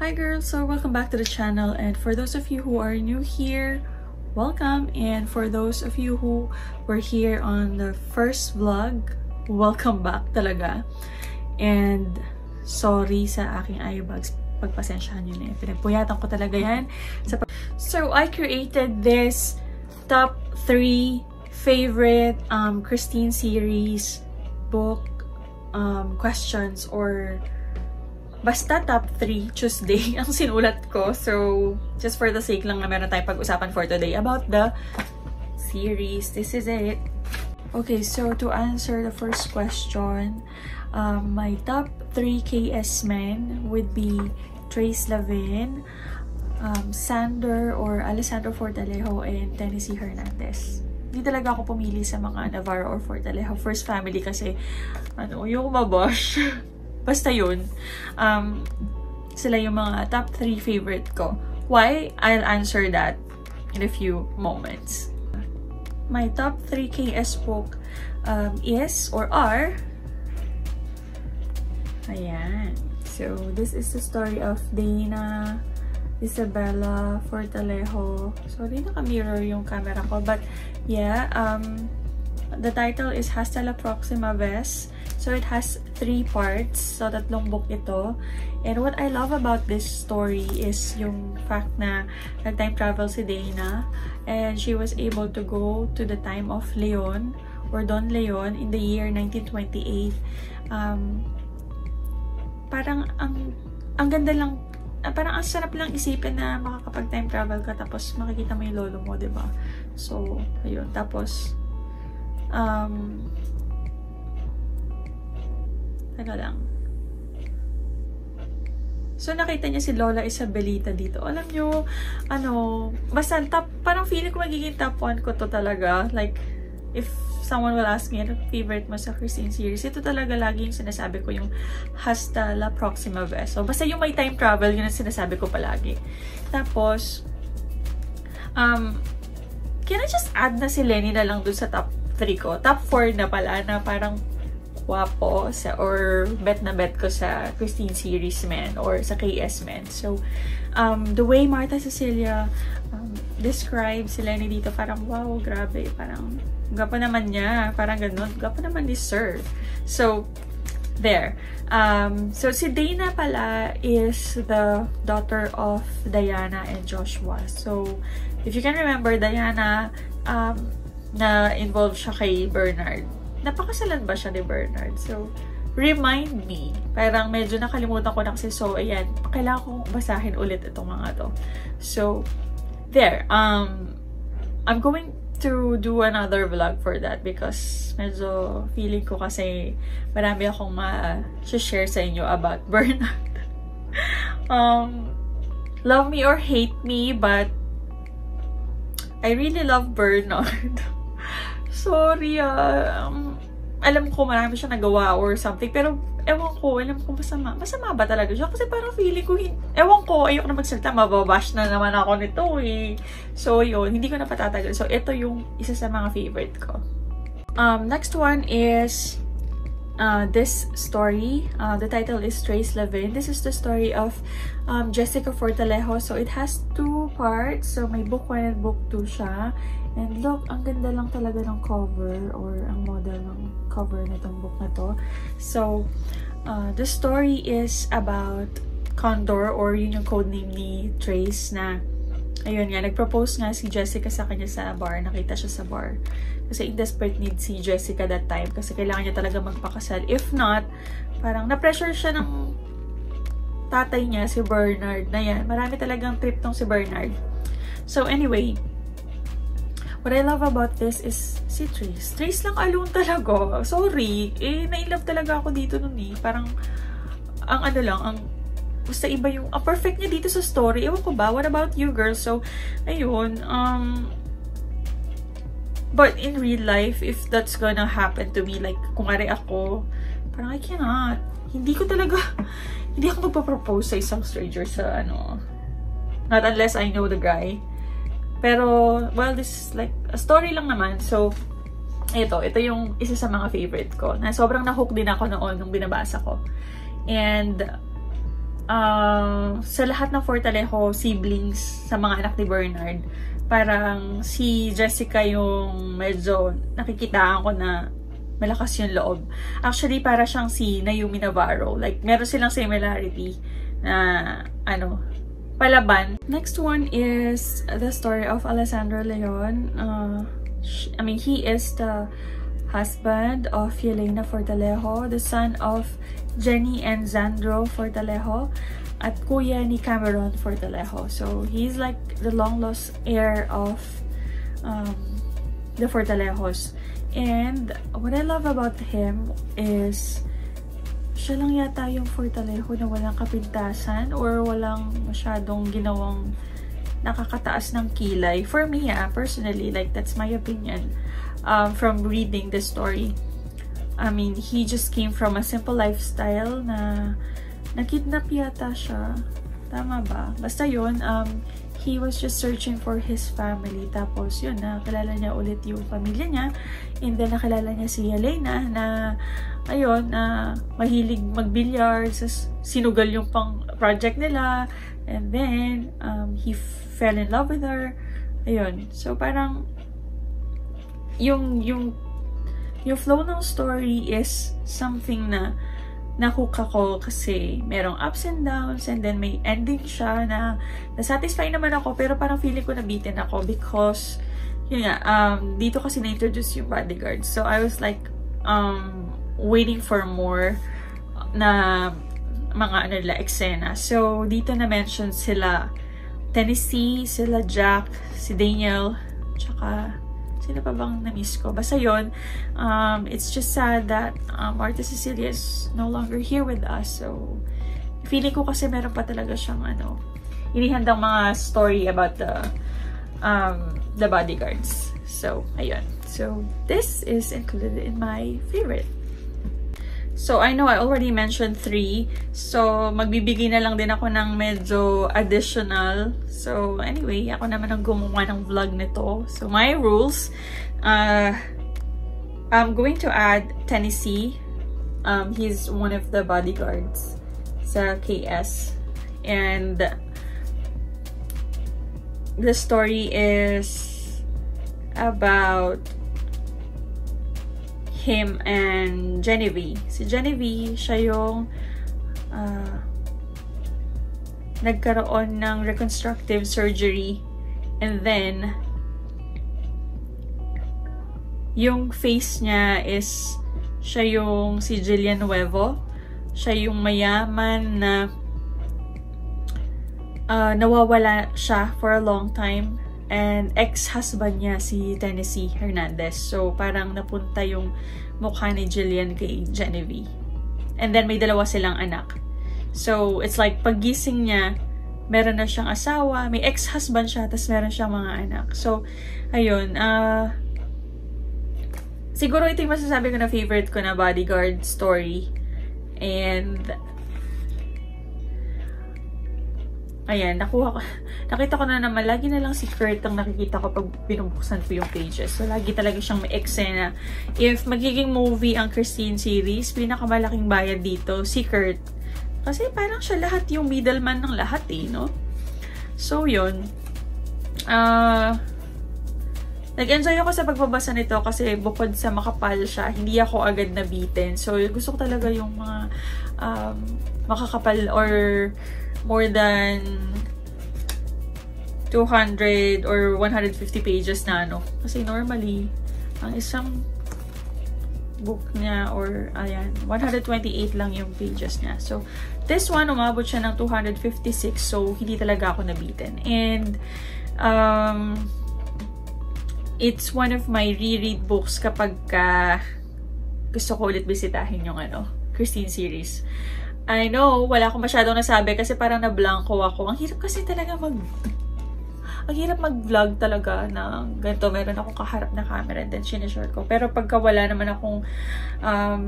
Hi girls, so welcome back to the channel and for those of you who are new here, welcome and for those of you who were here on the first vlog, welcome back talaga. And sorry sa aking eyebags, pagpasensyahan nyo na yun. Pinagpuyatan ko talaga yan. So I created this top 3 favorite um, Christine series book um, questions or Basta top 3 Tuesday ang sinulat ko. So, just for the sake lang na meron tayong pag-usapan for today about the series. This is it. Okay, so to answer the first question, um, my top 3 KS men would be Trace Lavin, um, Sander or Alessandro Fortalejo, and Tennessee Hernandez. Hindi talaga ako pumili sa mga Navarro or Fortalejo. First family kasi, ano, yung mabosh. Basta yun. Um, sila yung mga top 3 favorite ko. Why? I'll answer that in a few moments. My top 3 KS book um, is or are Ayan. So, this is the story of Dana Isabella Fortalejo. Sorry, naka-mirror yung camera ko. But, yeah, um, the title is Hasta la Proxima Vez. So, it has three parts. So, tatlong book ito. And what I love about this story is yung fact na nag-time travel si Dana and she was able to go to the time of Leon or Don Leon in the year 1928. Um, parang ang ang ganda lang parang ang sarap lang isipin na makakapag-time travel ka tapos makikita mo yung lolo mo, 'di ba? So, ayun. Tapos um Teka lang. So, nakita niya si Lola Isabelita dito. Alam nyo, ano, basta top, parang feeling ko magiging top 1 ko to talaga. Like, if someone will ask me, ano favorite mo sa Christine series? Ito talaga lagi yung sinasabi ko, yung Hasta la Proxima Vez. So, basta yung may time travel, yun ang sinasabi ko palagi. Tapos, um, can I just add na si Lenny na lang dun sa top 3 ko? Top 4 na pala, na parang gwapo sa, or bet na bet ko sa Christine series men or sa KS men. So, um, the way Martha Cecilia um, describes si Lenny dito, parang wow, grabe, parang gwapo naman niya, parang ganun, gwapo naman ni Sir. So, there. Um, so, si Dana pala is the daughter of Diana and Joshua. So, if you can remember, Diana, um, na involved siya kay Bernard napakasalan ba siya ni Bernard? So, remind me. Parang medyo nakalimutan ko na kasi. So, ayan. Kailangan kong basahin ulit itong mga to. So, there. Um, I'm going to do another vlog for that because medyo feeling ko kasi marami akong ma-share sa inyo about Bernard. um, love me or hate me, but I really love Bernard. Sorry ah. Um, alam ko marami siya nagawa or something. Pero, ewan ko, alam ko masama. Masama ba talaga siya? Kasi parang feeling ko, ewan ko, ayoko na magsalita, mababash na naman ako nito eh. So, yun, hindi ko na patatagal. So, ito yung isa sa mga favorite ko. Um, next one is uh, this story. Uh, the title is Trace Levin. This is the story of um, Jessica Fortalejo. So, it has two parts. So, may book 1 and book 2 siya. And look, ang ganda lang talaga ng cover or ang model ng cover nitong book na to. So, uh, the story is about Condor or yun yung codename ni Trace na ayun nga, nag-propose nga si Jessica sa kanya sa bar. Nakita siya sa bar. Kasi in desperate need si Jessica that time kasi kailangan niya talaga magpakasal. If not, parang na-pressure siya ng tatay niya, si Bernard, na yan. Marami talagang trip tong si Bernard. So anyway, What I love about this is si Trace. Trace lang alone talaga. Sorry. Eh, na-inlove talaga ako dito nun eh. Parang, ang ano lang, ang basta iba yung, ang perfect niya dito sa story. Ewan ko ba? What about you, girls? So, ayun, um, but in real life, if that's gonna happen to me, like, kung ari ako, parang I cannot. Hindi ko talaga, hindi ako magpa-propose sa isang stranger sa, ano, not unless I know the guy. Pero, well, this is like a story lang naman. So, ito, ito yung isa sa mga favorite ko. Na sobrang na-hook din ako noon nung binabasa ko. And, uh, sa lahat ng Fortalejo siblings sa mga anak ni Bernard, parang si Jessica yung medyo nakikitaan ko na malakas yung loob. Actually, para siyang si Naomi Navarro. Like, meron silang similarity na, ano, palaban. Next one is the story of Alessandro Leon. Uh, I mean, he is the husband of Yelena Fortalejo, the son of Jenny and Zandro Fortalejo, at kuya ni Cameron Fortalejo. So, he's like the long-lost heir of um, the Fortalejos. And what I love about him is siya lang yata yung Fortalejo na walang kapintasan or walang masyadong ginawang nakakataas ng kilay. For me, ah, personally, like, that's my opinion um, from reading the story. I mean, he just came from a simple lifestyle na nakidnap yata siya. Tama ba? Basta yun, um, he was just searching for his family. Tapos yun, nakilala niya ulit yung pamilya niya. And then nakilala niya si Elena na ayun, na mahilig mag-billiards. Sinugal yung pang project nila. And then, um, he fell in love with her. Ayun. So, parang yung, yung, yung flow ng story is something na nahook ako kasi merong ups and downs and then may ending siya na nasatisfy naman ako pero parang feeling ko nabitin ako because yun nga, um, dito kasi na-introduce yung bodyguard. So, I was like, um, waiting for more na mga ano nila, eksena. So, dito na-mention sila Tennessee, sila Jack, si Daniel, tsaka Sino pa bang na-miss ko? Basta yun, um, it's just sad that um, Marta Cecilia is no longer here with us. So, feeling ko kasi meron pa talaga siyang ano, inihandang mga story about the um, the bodyguards. So, ayun. So, this is included in my favorite. So, I know I already mentioned three. So, magbibigay na lang din ako ng medyo additional. So, anyway, ako naman ang gumawa ng vlog nito. So, my rules. Uh, I'm going to add Tennessee. Um, he's one of the bodyguards sa KS. And the story is about him and Genevieve. Si Genevieve, siya yung uh, nagkaroon ng reconstructive surgery and then yung face niya is siya yung si Jillian Nuevo. Siya yung mayaman na uh, nawawala siya for a long time And ex-husband niya si Tennessee Hernandez. So, parang napunta yung mukha ni Jillian kay Genevieve. And then, may dalawa silang anak. So, it's like, paggising niya, meron na siyang asawa, may ex-husband siya, tapos meron siyang mga anak. So, ayun, uh, siguro ito yung masasabi ko na favorite ko na bodyguard story. And, Ayan, nakuha ko. Nakita ko na naman, lagi na lang si Kurt ang nakikita ko pag binubuksan ko yung pages. So, lagi talaga siyang may eksena. If magiging movie ang Christine series, pinakamalaking bayad dito, si Kurt. Kasi parang siya lahat yung middleman ng lahat eh, no? So, yun. Ah... Uh, Nag-enjoy ako sa pagbabasa nito kasi bukod sa makapal siya, hindi ako agad nabitin. So, gusto ko talaga yung mga um, makakapal or more than 200 or 150 pages na ano. Kasi normally, ang isang book niya or ayan, 128 lang yung pages niya. So, this one, umabot siya ng 256. So, hindi talaga ako nabitin. And, um, it's one of my reread books kapag ka gusto ko ulit bisitahin yung ano, Christine series. I know, wala akong masyadong nasabi kasi parang na-blanco ako. Ang hirap kasi talaga mag... Ang hirap mag-vlog talaga na ganito. Meron akong kaharap na camera and then sinishare ko. Pero pagka wala naman akong um,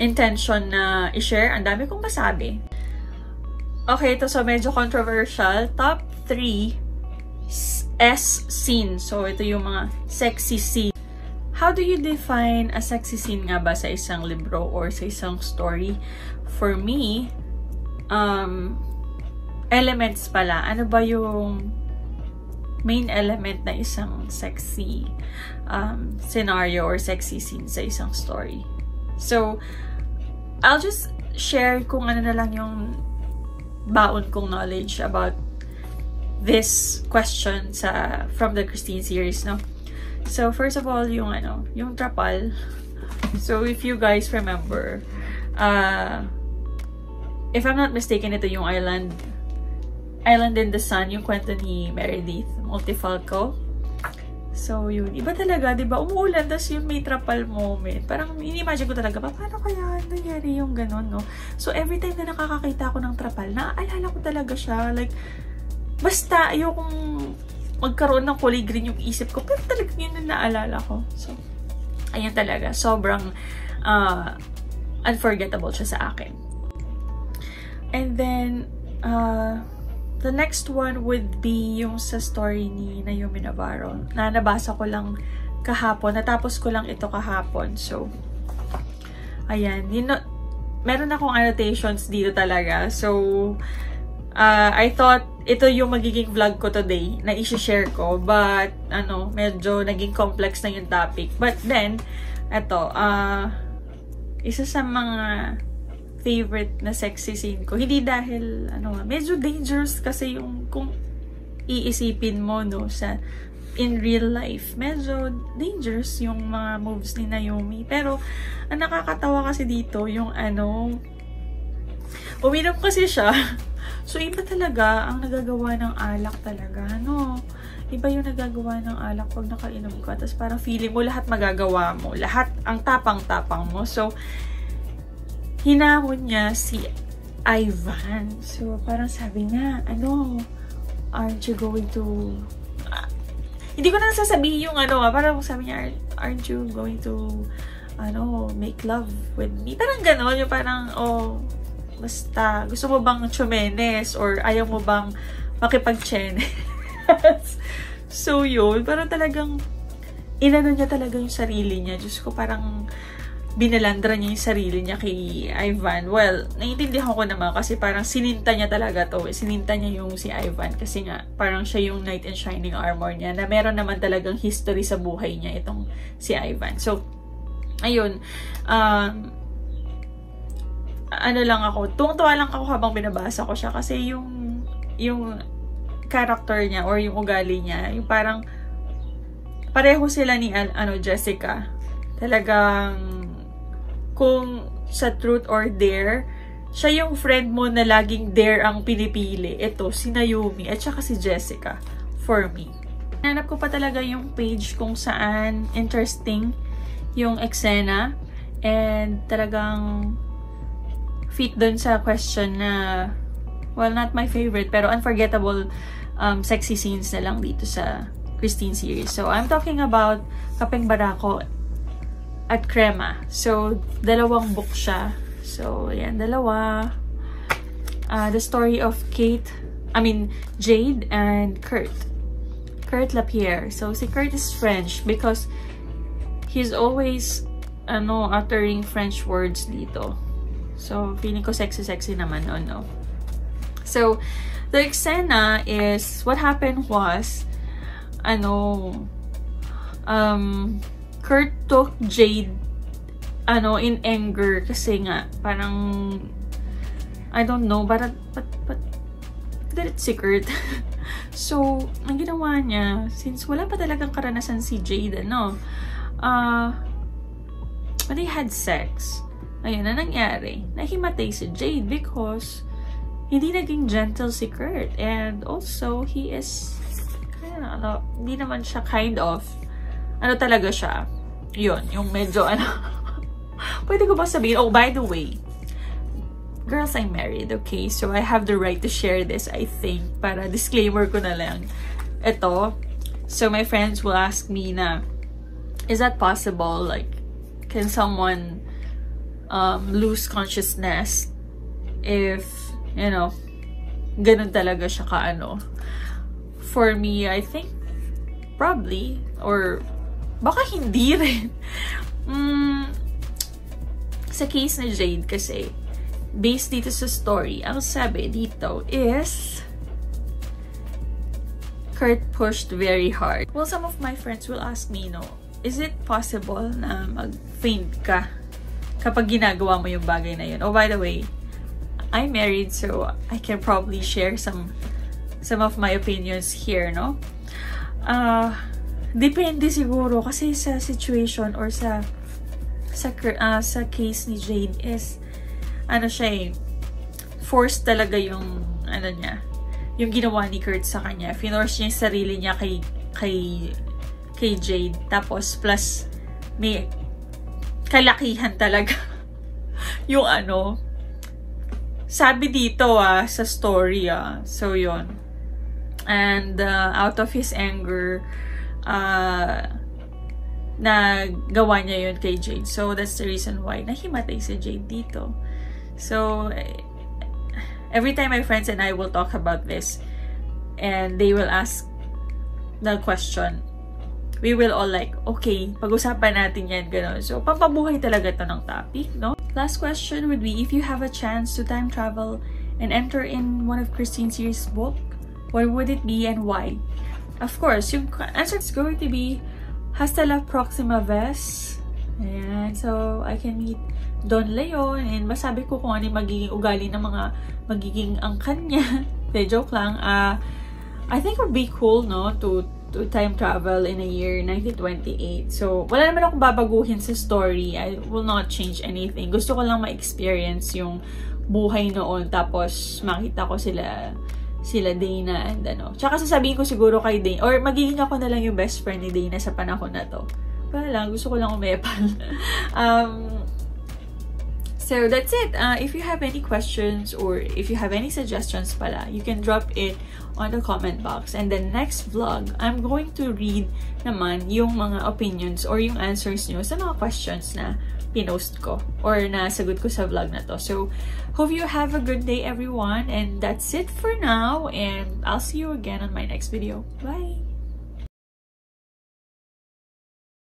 intention na i-share, ang dami kong masabi. Okay, ito so medyo controversial. Top 3 S scene. So, ito yung mga sexy scene. How do you define a sexy scene nga ba sa isang libro or sa isang story? For me, um, elements pala. Ano ba yung main element na isang sexy um, scenario or sexy scene sa isang story. So, I'll just share kung ano na lang yung baon kong knowledge about this question sa from the Christine series, no? So, first of all, yung ano, yung trapal. So, if you guys remember, uh, if I'm not mistaken, ito yung island Island in the Sun, yung kwento ni Meredith Multifalco. So, yun. Iba talaga, di ba? Umuulan, tapos yung may trapal moment. Parang, in-imagine ko talaga, pa, paano kaya nangyari yung ganun, no? So, every time na nakakakita ako ng trapal, naaalala ko talaga siya. Like, basta, ayokong magkaroon ng kulay green yung isip ko. Pero talaga yun na naalala ko. So, ayun talaga. Sobrang uh, unforgettable siya sa akin. And then, uh, The next one would be yung sa story ni Naomi Navarro na nabasa ko lang kahapon. Natapos ko lang ito kahapon. So, ayan. You know, meron akong annotations dito talaga. So, uh, I thought ito yung magiging vlog ko today na i-share ko. But, ano, medyo naging complex na yung topic. But then, eto, uh, isa sa mga favorite na sexy scene ko. Hindi dahil, ano, medyo dangerous kasi yung, kung iisipin mo, no, sa, in real life, medyo dangerous yung mga moves ni Naomi. Pero, ang nakakatawa kasi dito, yung ano, uminom kasi siya. So, iba talaga ang nagagawa ng alak talaga, no? Iba yung nagagawa ng alak pag nakainom ka. Tapos parang feeling mo lahat magagawa mo. Lahat, ang tapang-tapang mo. So, hinamon niya si Ivan. So, parang sabi niya, ano, aren't you going to... Uh, hindi ko na sasabihin yung ano, ah, parang sabi niya, aren't you going to, ano, make love with me? Parang gano'n, yung parang, oh, basta, gusto mo bang chumenes or ayaw mo bang makipag-chenes? so, yun, parang talagang, inano niya talaga yung sarili niya. Diyos ko, parang, binalandra niya yung sarili niya kay Ivan. Well, naiintindihan ko naman kasi parang sininta niya talaga to. Sininta niya yung si Ivan kasi nga parang siya yung knight in shining armor niya na meron naman talagang history sa buhay niya itong si Ivan. So, ayun. Um, ano lang ako, tuwang-tuwa lang ako habang binabasa ko siya kasi yung yung character niya or yung ugali niya, yung parang pareho sila ni ano Jessica. Talagang kung sa truth or dare, siya yung friend mo na laging dare ang pinipili. Ito, si Naomi at saka si Jessica for me. Hanap ko pa talaga yung page kung saan interesting yung eksena and talagang fit dun sa question na well, not my favorite pero unforgettable um, sexy scenes na lang dito sa Christine series. So, I'm talking about Kapeng Barako at Crema. So, dalawang book siya. So, ayan, dalawa. Uh, the story of Kate, I mean, Jade and Kurt. Kurt Lapierre. So, si Kurt is French because he's always, ano, uttering French words dito. So, feeling ko sexy-sexy naman, no, no. So, the eksena is, what happened was, ano, um, Kurt took Jade ano, in anger kasi nga, parang I don't know, but, but, but galit si Kurt. so, ang ginawa niya, since wala pa talagang karanasan si Jade, ano, uh, when they had sex, ayun na nangyari, nahimatay si Jade because hindi naging gentle si Kurt. And also, he is, ano, hindi naman siya kind of, ano talaga siya, yun, yung medyo ano, pwede ko ba sabihin, oh, by the way, girls, I'm married, okay? So, I have the right to share this, I think, para disclaimer ko na lang. Ito, so my friends will ask me na, is that possible? Like, can someone um, lose consciousness if, you know, ganun talaga siya kaano? For me, I think, probably, or baka hindi rin. Mm, sa case ni Jade kasi, based dito sa story, ang sabi dito is Kurt pushed very hard. Well, some of my friends will ask me, no, is it possible na mag-faint ka kapag ginagawa mo yung bagay na yun? Oh, by the way, I'm married, so I can probably share some some of my opinions here, no? Uh, depende siguro kasi sa situation or sa sa uh, sa case ni Jade is ano siya eh, forced talaga yung ano niya, yung ginawa ni Kurt sa kanya. Finorce niya yung sarili niya kay, kay, kay Jade. Tapos, plus, may kalakihan talaga. yung ano, sabi dito ah, sa story ah. So, yon And, uh, out of his anger, uh, na gawa niya yun kay Jade. So, that's the reason why nahimatay si Jade dito. So, every time my friends and I will talk about this and they will ask the question, we will all like, okay, pag-usapan natin yan, gano'n. So, pampabuhay talaga to ng topic, no? Last question would be, if you have a chance to time travel and enter in one of Christine Sears' book, what would it be and why? Of course, yung answer is going to be Hasta la próxima vez. Ayan. So, I can meet Don Leon and masabi ko kung ano yung magiging ugali ng mga magiging angkan niya. De, joke lang. Uh, I think it would be cool, no, to to time travel in a year 1928. So, wala naman akong babaguhin sa story. I will not change anything. Gusto ko lang ma-experience yung buhay noon. Tapos, makita ko sila sila Dana and ano. Tsaka sasabihin ko siguro kay Dana, or magiging ako na lang yung best friend ni Dana sa panahon na to. Wala lang, gusto ko lang umepal. um, So that's it. Uh, if you have any questions or if you have any suggestions pala, you can drop it on the comment box. And the next vlog, I'm going to read naman yung mga opinions or yung answers nyo sa mga questions na pinost ko or nasagot ko sa vlog na to. So, hope you have a good day everyone and that's it for now and I'll see you again on my next video. Bye!